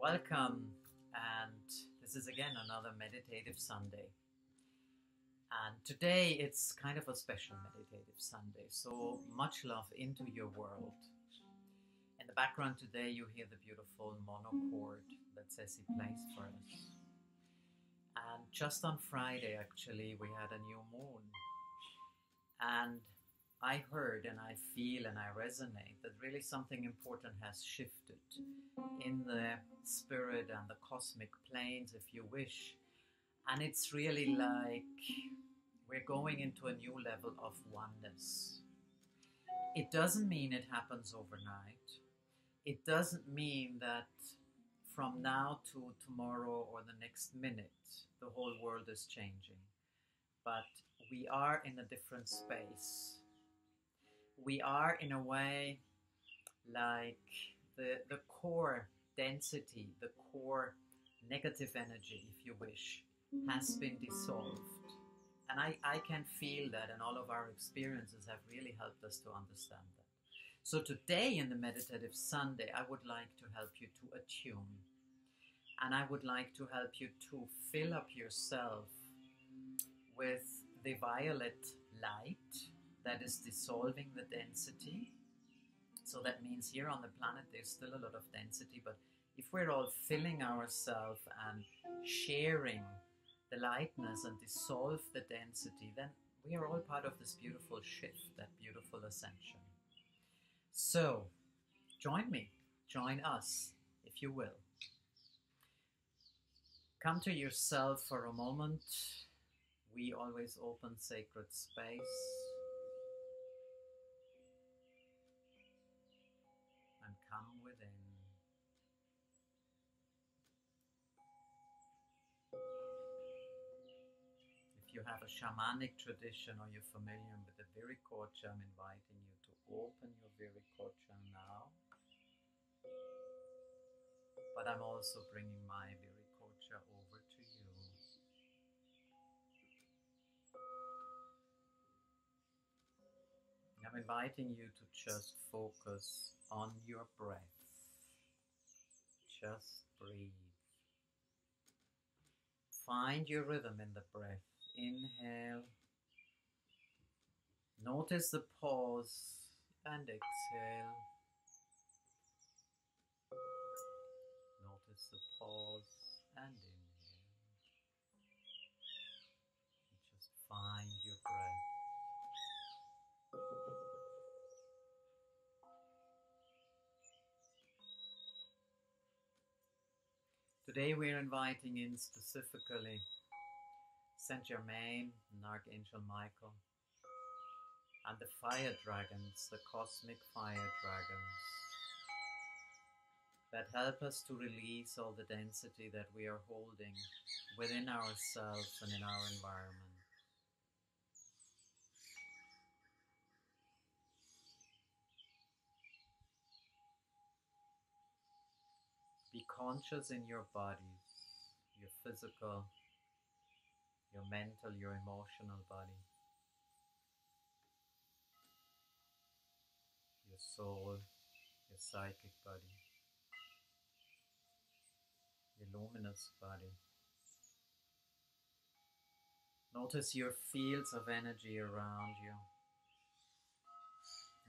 Welcome, and this is again another meditative Sunday. And today it's kind of a special meditative Sunday, so much love into your world. In the background today, you hear the beautiful monochord that Ceci plays for us. And just on Friday, actually, we had a new moon. And I heard and I feel and I resonate that really something important has shifted in the spirit and the cosmic planes, if you wish. And it's really like we're going into a new level of oneness. It doesn't mean it happens overnight. It doesn't mean that from now to tomorrow or the next minute, the whole world is changing. But we are in a different space we are in a way like the, the core density, the core negative energy, if you wish, has mm-hmm. been dissolved. And I, I can feel that, and all of our experiences have really helped us to understand that. So, today in the Meditative Sunday, I would like to help you to attune. And I would like to help you to fill up yourself with the violet light that is dissolving the density. So that means here on the planet there's still a lot of density, but if we're all filling ourselves and sharing the lightness and dissolve the density, then we are all part of this beautiful shift, that beautiful ascension. So, join me, join us, if you will. Come to yourself for a moment. We always open sacred space. You have a shamanic tradition or you're familiar with the Viricocha, I'm inviting you to open your Viricocha now. But I'm also bringing my Viricocha over to you. I'm inviting you to just focus on your breath. Just breathe. Find your rhythm in the breath inhale. Notice the pause and exhale. Notice the pause and inhale. just find your breath. Today we're inviting in specifically Saint Germain and Archangel Michael, and the fire dragons, the cosmic fire dragons, that help us to release all the density that we are holding within ourselves and in our environment. Be conscious in your body, your physical your mental, your emotional body, your soul, your psychic body, your luminous body. Notice your fields of energy around you.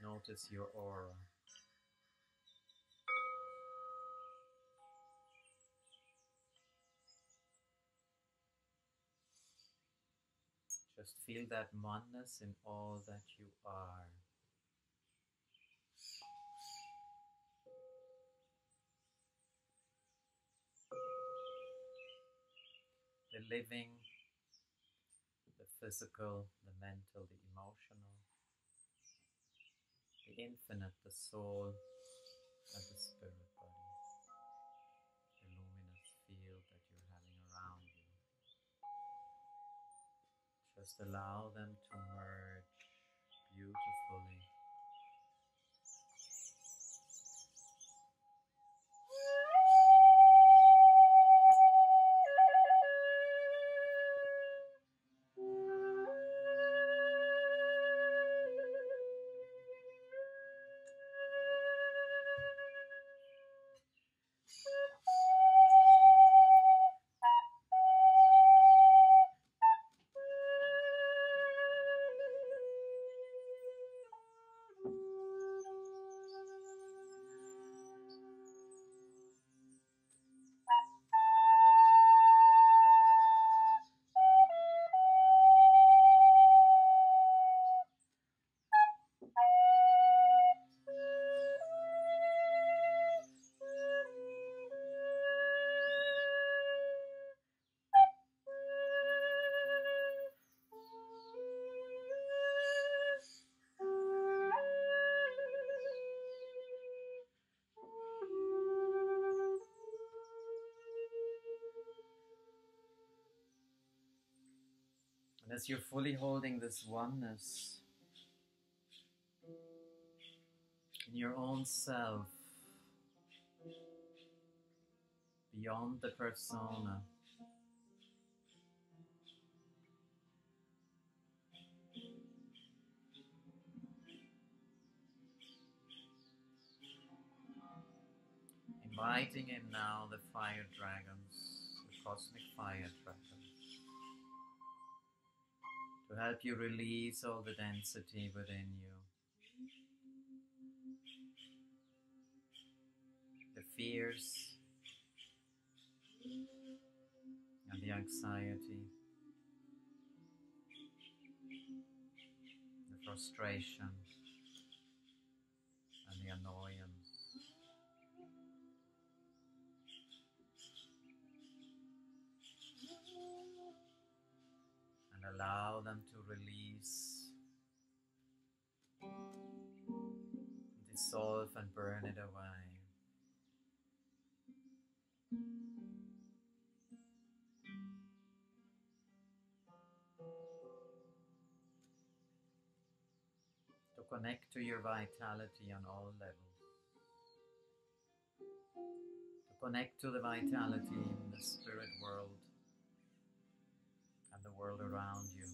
Notice your aura. Just feel that oneness in all that you are. The living, the physical, the mental, the emotional, the infinite, the soul, and the spirit Just allow them to merge beautifully. As you're fully holding this oneness in your own self, beyond the persona. Inviting in now the fire dragons, the cosmic fire dragons, to help you release all the density within you. The fears and the anxiety, the frustration allow them to release, dissolve, and burn it away. To connect to your vitality on all levels. To connect to the vitality in the spirit world and the world around you.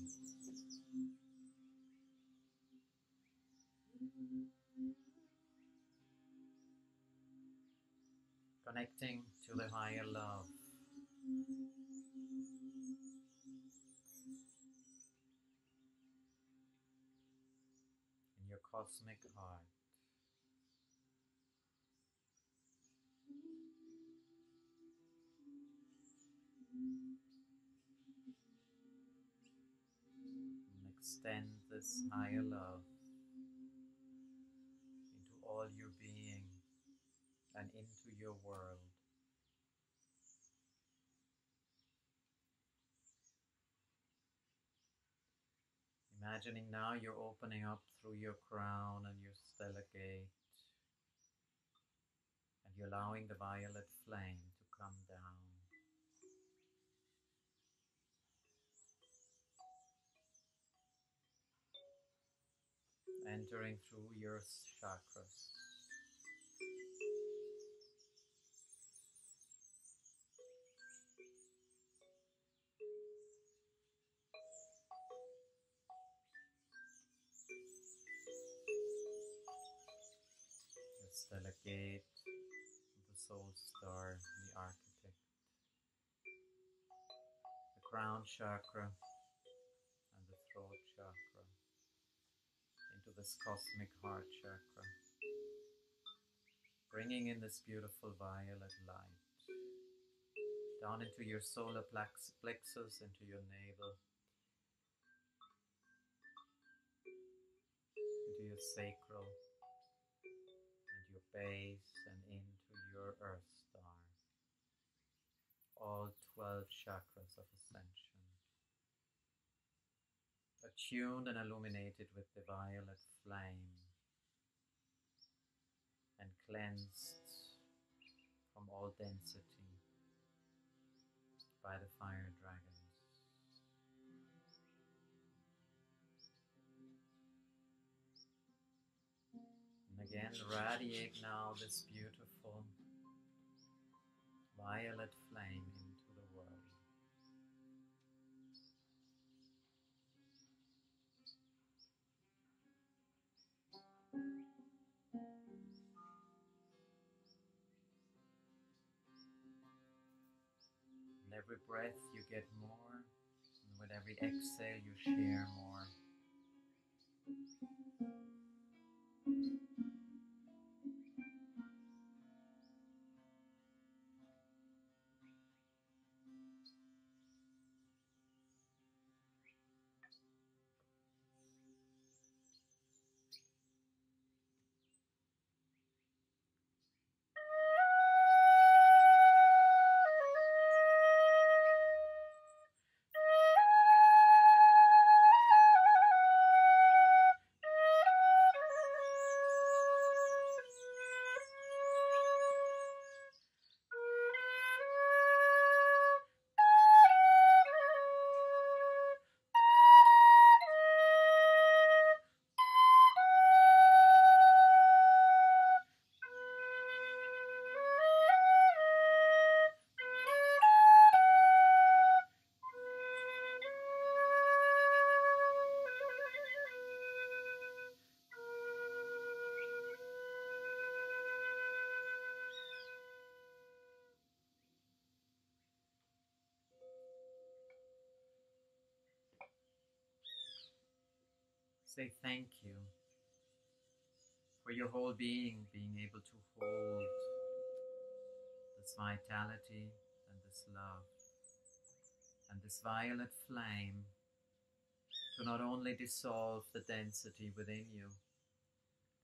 Connecting to the higher love. In your cosmic heart. Extend this higher love into all your being and into your world. Imagining now you're opening up through your crown and your stellar gate, and you're allowing the violet flame to come down. Entering through your chakras. The stellar gate, the soul star, the architect, the crown chakra, and the throat chakra into this cosmic heart chakra, bringing in this beautiful violet light down into your solar plex- plexus, into your navel, into your sacral, and your base, and into your earth star. All 12 chakras of ascension attuned and illuminated with the violet flame and cleansed from all density by the fire dragons. And again, radiate now this beautiful violet flame breath you get more, and with every exhale you share more. Say thank you for your whole being being able to hold this vitality and this love and this violet flame to not only dissolve the density within you,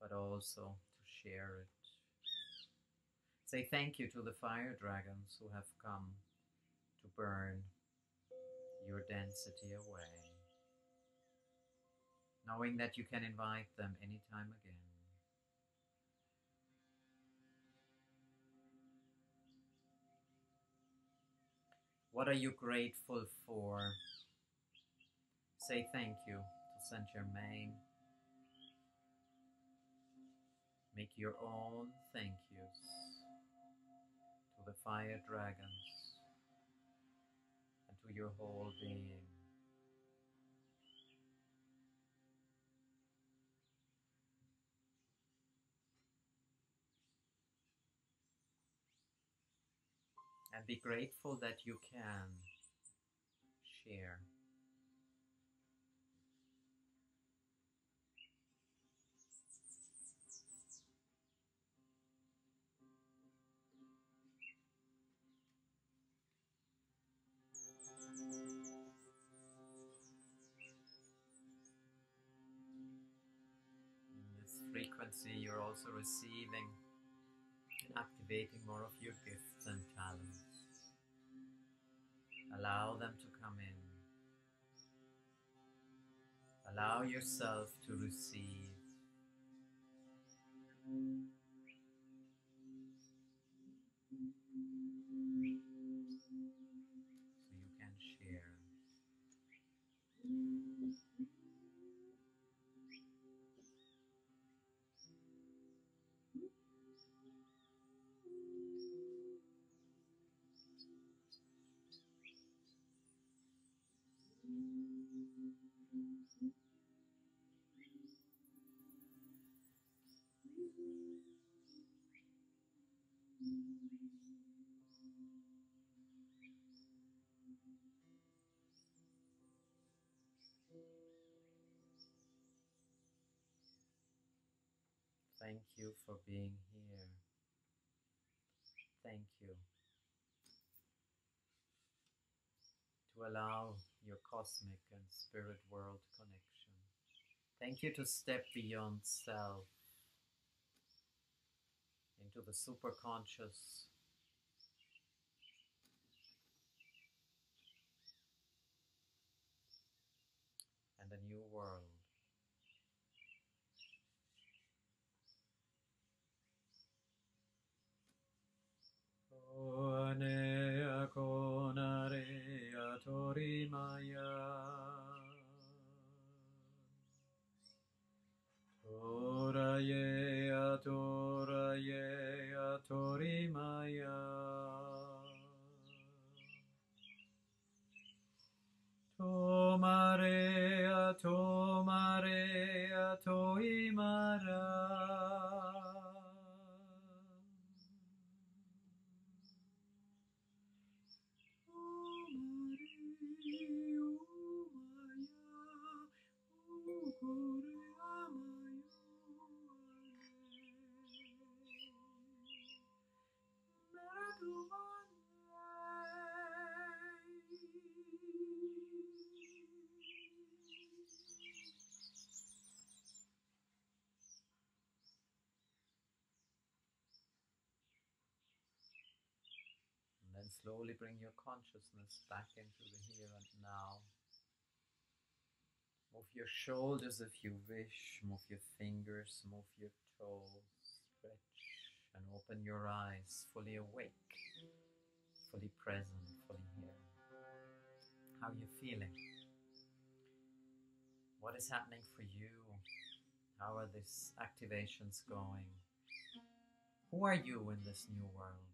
but also to share it. Say thank you to the fire dragons who have come to burn your density away, knowing that you can invite them anytime again. What are you grateful for? Say thank you to Saint Germain. Make your own thank yous to the fire dragons and to your whole being. And be grateful that you can share. In this frequency, you're also receiving activating more of your gifts and talents. Allow them to come in. Allow yourself to receive. Thank you for being here. Thank you to allow your cosmic and spirit world connection. Thank you to step beyond self into the superconscious. Then slowly bring your consciousness back into the here and now. Move your shoulders if you wish, move your fingers, move your toes, stretch and open your eyes, fully awake, fully present, fully here. How are you feeling? What is happening for you? How are these activations going? Who are you in this new world?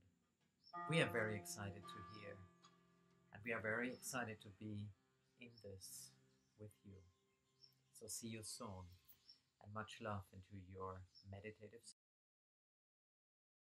We are very excited to hear, and we are very excited to be in this with you. So, see you soon, and much love into your meditative